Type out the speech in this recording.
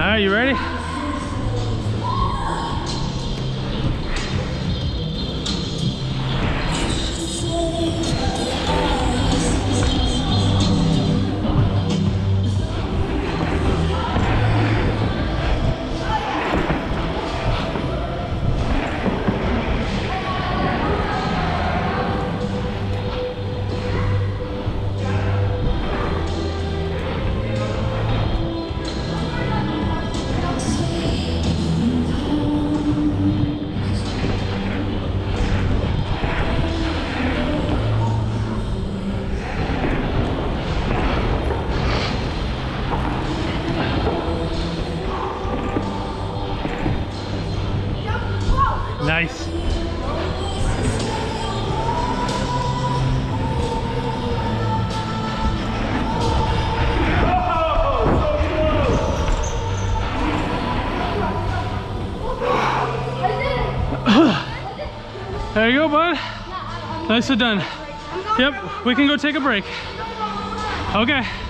right, you ready? Nice. There you go, bud. Nicely done. Yep, we can go take a break. Okay.